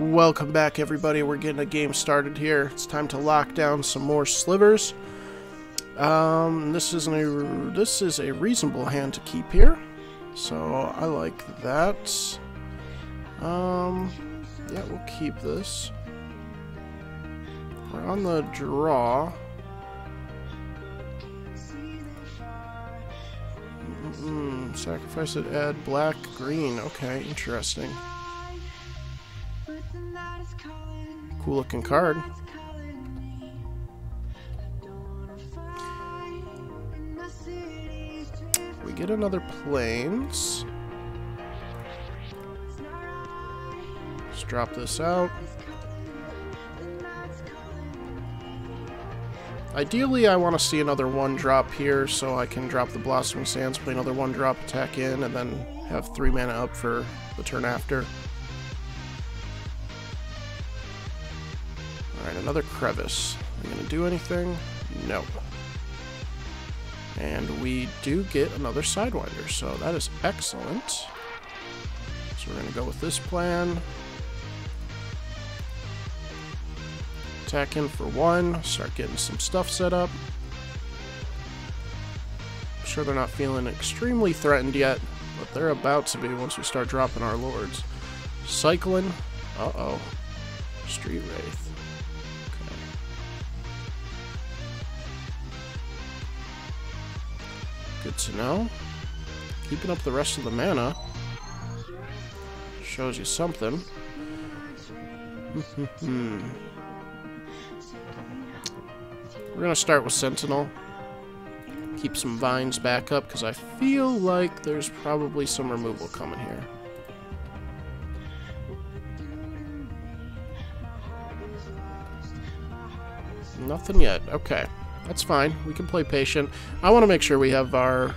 Welcome back, everybody. We're getting a game started here. It's time to lock down some more slivers. Um, this is a this is a reasonable hand to keep here, so I like that. Um, yeah, we'll keep this. We're on the draw. Mm, sacrifice it, add black, green. Okay, interesting. Cool looking card. We get another planes. Let's drop this out. Ideally, I want to see another one drop here so I can drop the Blossoming Sands, play another one drop attack in, and then have three mana up for the turn after. Another Crevice. Are you going to do anything? No. And we do get another Sidewinder, so that is excellent. So we're going to go with this plan. Attack in for one, start getting some stuff set up. I'm sure they're not feeling extremely threatened yet, but they're about to be once we start dropping our lords. Cycling. Uh-oh. Street Wraith. Good to know. Keeping up the rest of the mana. Shows you something. We're to start with Sentinel. Keep some vines back up, because I feel like there's probably some removal coming here. Nothing yet. Okay. That's fine. We can play patient. I want to make sure we have our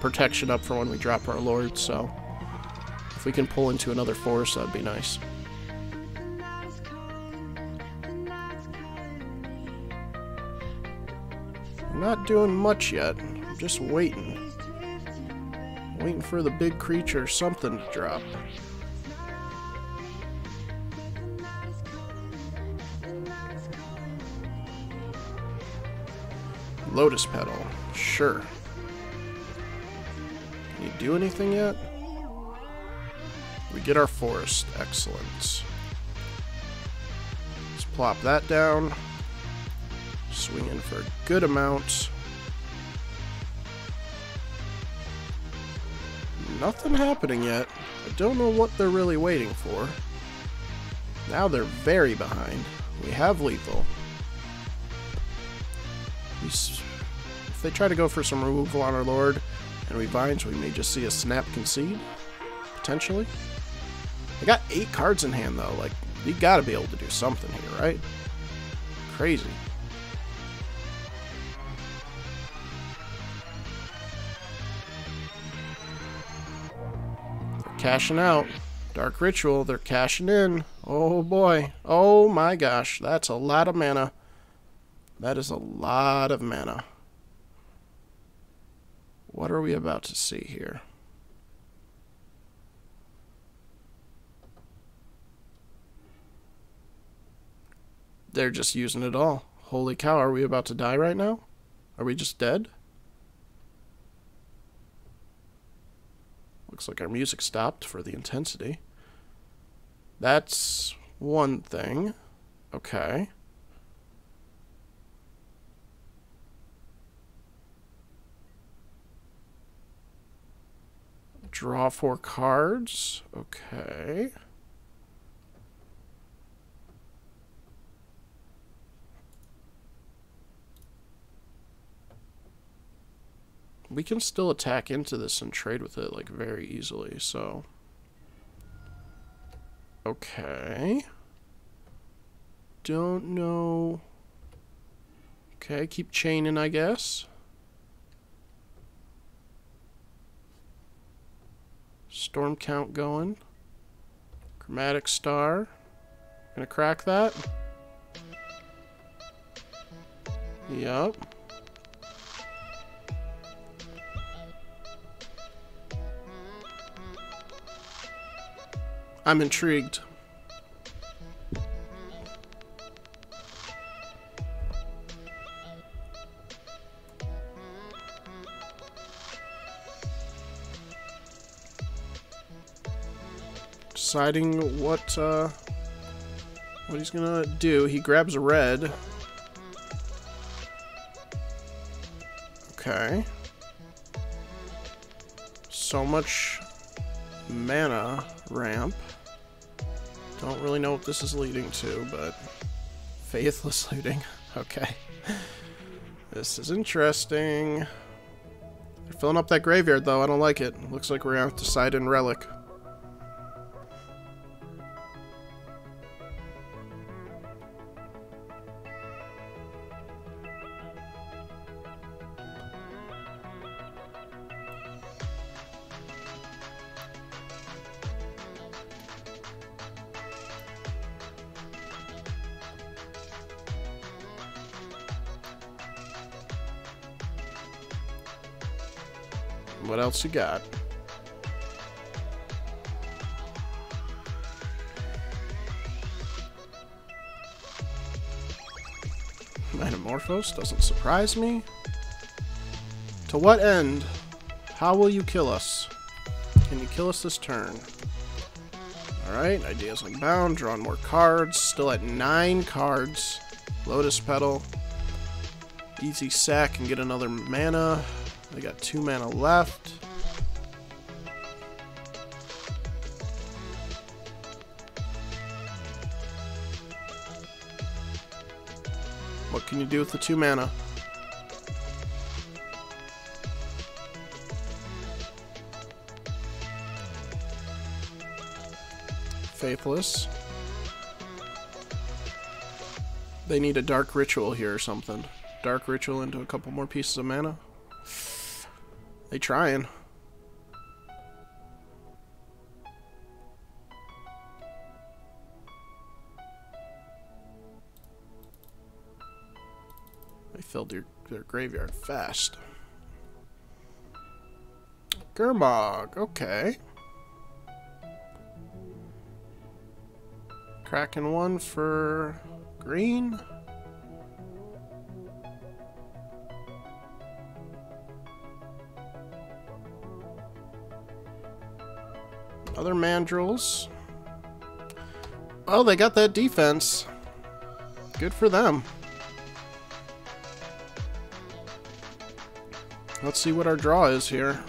protection up for when we drop our lords, so... If we can pull into another force, that'd be nice. Not doing much yet. I'm just waiting. Waiting for the big creature or something to drop. Lotus Petal. Sure. Can you do anything yet? We get our forest. Excellent. Let's plop that down. Swing in for a good amount. Nothing happening yet. I don't know what they're really waiting for. Now they're very behind. We have lethal. If they try to go for some removal on our lord and we vines, we may just see a snap concede. Potentially. They got eight cards in hand though. Like, you gotta be able to do something here, right? Crazy. They're cashing out. Dark Ritual, they're cashing in. Oh boy. Oh my gosh. That's a lot of mana. That is a lot of mana. What are we about to see here? They're just using it all. Holy cow, are we about to die right now? Are we just dead? Looks like our music stopped for the intensity. That's one thing. Okay. Draw four cards. Okay. we can still attack into this and trade with it, like, very easily, so... Okay. Don't know... Okay, keep chaining, I guess. Storm count going. Chromatic star. Gonna crack that? Yup. I'm intrigued. Deciding what uh, what he's gonna do. He grabs a red. Okay. So much mana ramp. Don't really know what this is leading to, but faithless looting. Okay. This is interesting. They're filling up that graveyard, though. I don't like it. Looks like we're going to have to side in Relic. What else you got? Metamorphose doesn't surprise me. To what end? How will you kill us? Can you kill us this turn? Alright, Ideas Unbound, drawn more cards, still at nine cards. Lotus Petal. Easy sack and get another mana. I got two mana left. What can you do with the two mana? Faithless. They need a dark ritual here or something. Dark ritual into a couple more pieces of mana. They trying. They filled their, their graveyard fast. Gurmag, okay. Cracking one for green. Other mandrills. Oh, they got that defense. Good for them. Let's see what our draw is here.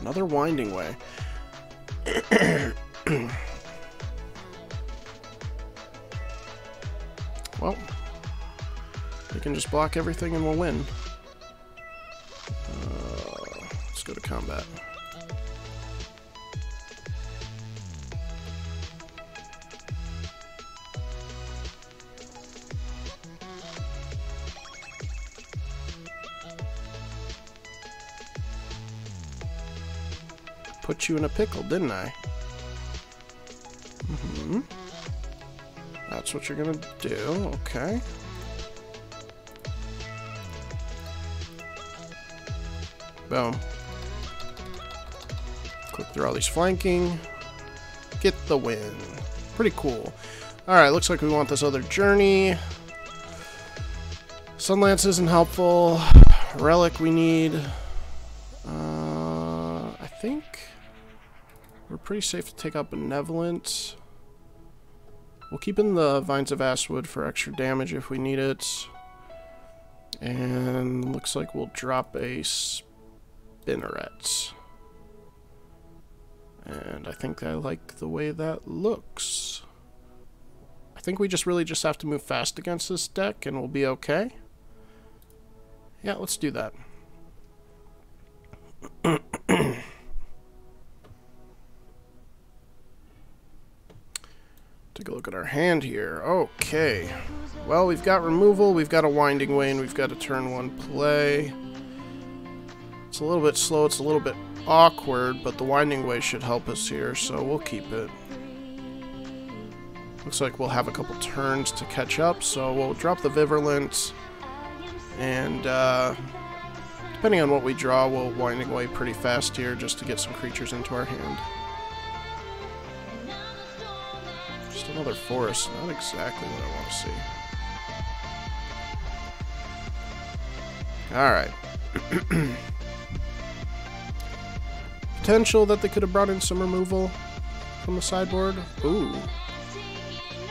Another winding way. well, we can just block everything and we'll win. Go to combat. Put you in a pickle, didn't I? Mm hmm That's what you're gonna do, okay. Boom. Through all these flanking. Get the win. Pretty cool. Alright, looks like we want this other journey. Sunlance isn't helpful. Relic we need. Uh, I think we're pretty safe to take out Benevolent. We'll keep in the Vines of Vastwood for extra damage if we need it. And looks like we'll drop a Spinneret. And I think I like the way that looks. I think we just really just have to move fast against this deck and we'll be okay. Yeah, let's do that. Take a look at our hand here. Okay. Well, we've got removal, we've got a winding way, and we've got a turn one play. It's a little bit slow, it's a little bit awkward, but the winding way should help us here, so we'll keep it. Looks like we'll have a couple turns to catch up, so we'll drop the Virulent, and uh, depending on what we draw, we'll winding way pretty fast here just to get some creatures into our hand. Just another forest, not exactly what I want to see. Alright. potential that they could have brought in some removal from the sideboard. Ooh.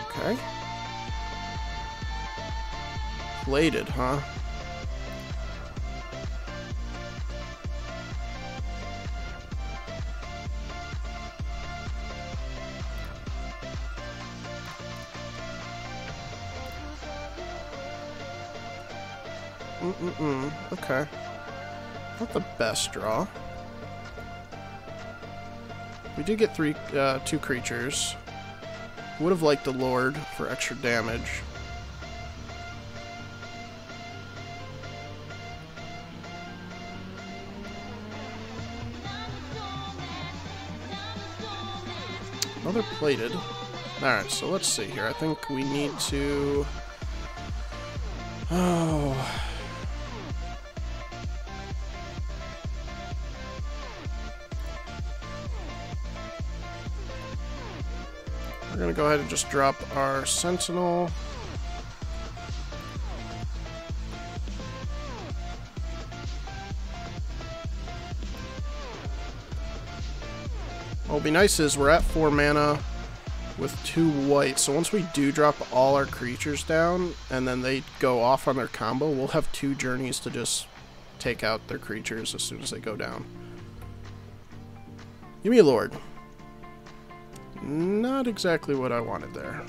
Okay. Plated, huh? Mm-mm-mm. Okay. Not the best draw. We did get three, uh, two creatures. Would have liked the Lord for extra damage. Another plated. Alright, so let's see here. I think we need to... Oh... We're going to go ahead and just drop our Sentinel. What'll be nice is we're at 4 mana with 2 white, so once we do drop all our creatures down, and then they go off on their combo, we'll have 2 journeys to just take out their creatures as soon as they go down. Give me a Lord. Not exactly what I wanted there.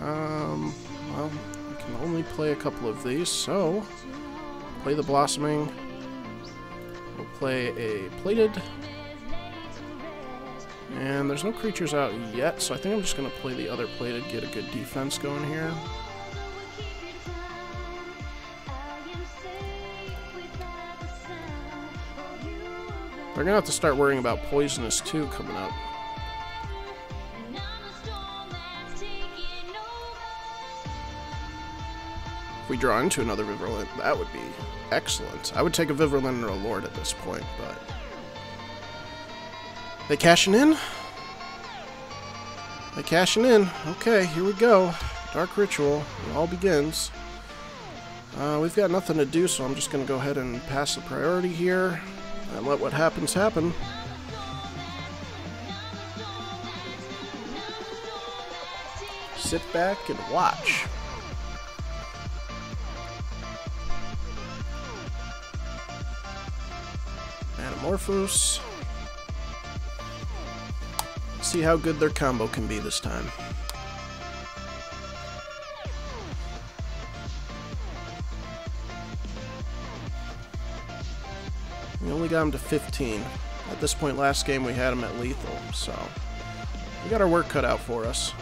Um, well, I can only play a couple of these, so play the Blossoming. We'll play a Plated. And there's no creatures out yet, so I think I'm just going to play the other Plated, get a good defense going here. They're going to have to start worrying about Poisonous too coming up. If we draw into another Virulent, that would be excellent. I would take a Virulent or a Lord at this point, but... They cashing in? They cashing in. Okay, here we go. Dark Ritual. It all begins. Uh, we've got nothing to do, so I'm just going to go ahead and pass the priority here and let what happens happen. Sit back and watch. Anamorphose. See how good their combo can be this time. We only got him to 15. At this point last game we had him at lethal, so we got our work cut out for us.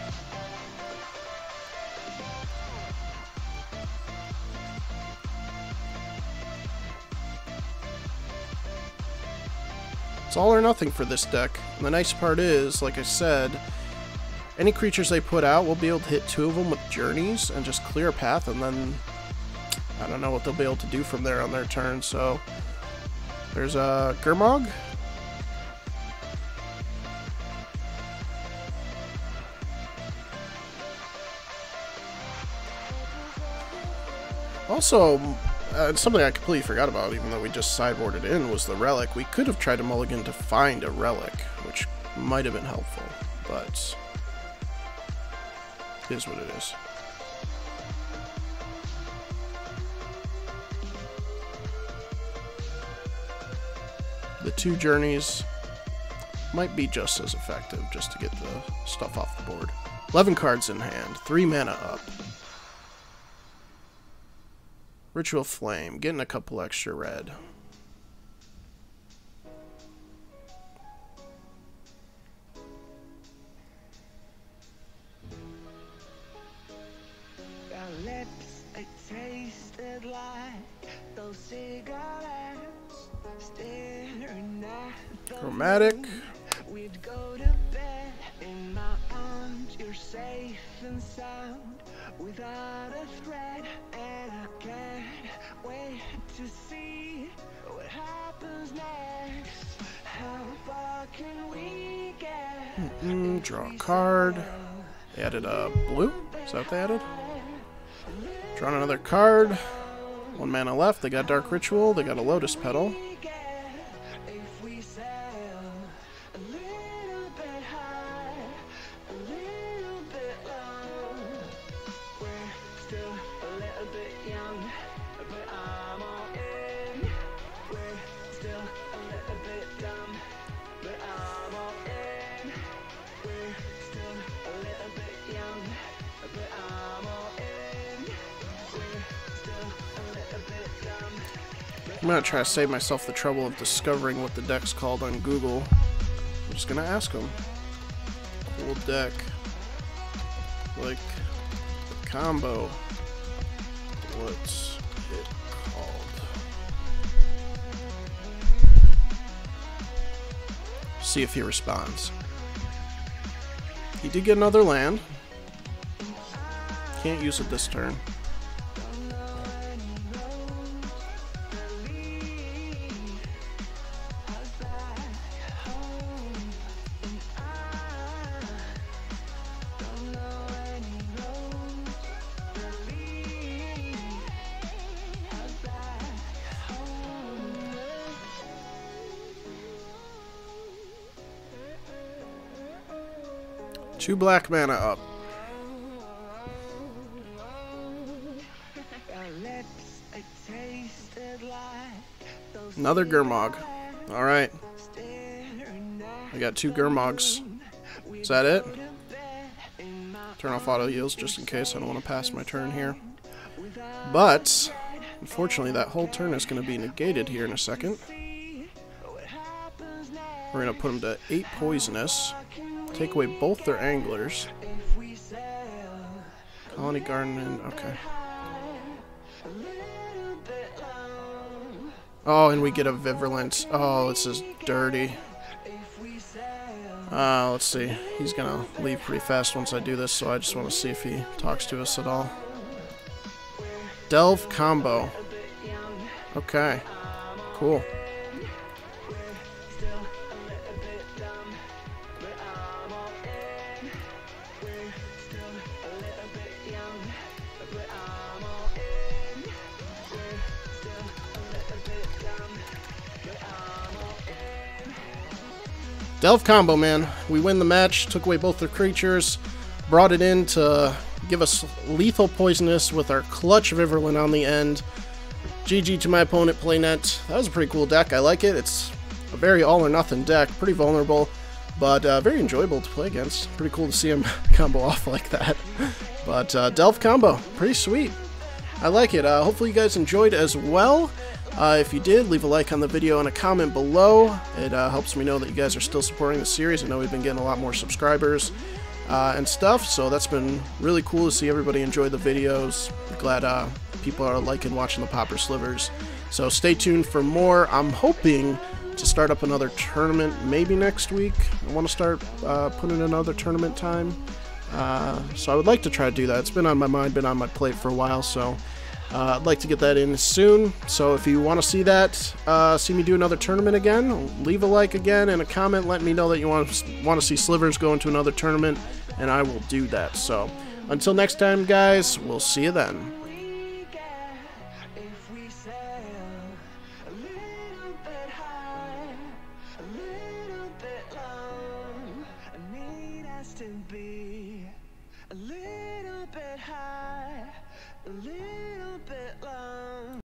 It's all or nothing for this deck. And the nice part is, like I said, any creatures they put out, we'll be able to hit two of them with Journeys and just clear a path, and then I don't know what they'll be able to do from there on their turn. So there's a uh, Gurmag. Also, uh, something I completely forgot about, even though we just sideboarded in, was the relic. We could have tried to mulligan to find a relic, which might have been helpful, but it is what it is. The two journeys might be just as effective just to get the stuff off the board. 11 cards in hand, 3 mana up. Rite of Flame, getting a couple extra red. Chromatic. We'd go to bed in my arms, you're safe and sound without a threat to see what happens next. How far can we get mm -mm, draw a card. they added a blue? Is that what they added? Drawn another card. One mana left. They got dark ritual. They got a lotus petal I'm gonna try to save myself the trouble of discovering what the deck's called on Google. I'm just gonna ask him. Cool deck. Like combo. What's it called? See if he responds. He did get another land. Can't use it this turn. Two black mana up. Another Gurmag. Alright. I got two Gurmags. Is that it? Turn off auto yields just in case I don't want to pass my turn here. But, unfortunately, that whole turn is going to be negated here in a second. We're going to put them to 8 poisonous. Take away both their anglers. Khalni Garden okay. Oh, and we get a Virulent. Oh, this is dirty. Uh, let's see. He's gonna leave pretty fast once I do this, so I just want to see if he talks to us at all. Delve combo. Okay. Cool. Delve combo, man. We win the match, took away both their creatures, brought it in to give us lethal poisonous with our clutch of Virulent on the end. GG to my opponent, Playnet. That was a pretty cool deck. I like it. It's a very all-or-nothing deck. Pretty vulnerable, but uh, very enjoyable to play against. Pretty cool to see him combo off like that. But uh, combo, pretty sweet. I like it. Uh, hopefully you guys enjoyed as well. Uh, if you did, leave a like on the video and a comment below. It uh, helps me know that you guys are still supporting the series. I know we've been getting a lot more subscribers uh, and stuff, so that's been really cool to see everybody enjoy the videos. Glad uh, people are liking watching the Pauper Slivers. So stay tuned for more. I'm hoping to start up another tournament maybe next week. I want to start uh, putting another tournament time. Uh, so I would like to try to do that. It's been on my mind, been on my plate for a while, so uh, I'd like to get that in soon, so if you want to see that, uh, see me do another tournament again, leave a like again and a comment. Let me know that you want to, want to see Slivers go into another tournament, and I will do that. So, until next time, guys, we'll see you then.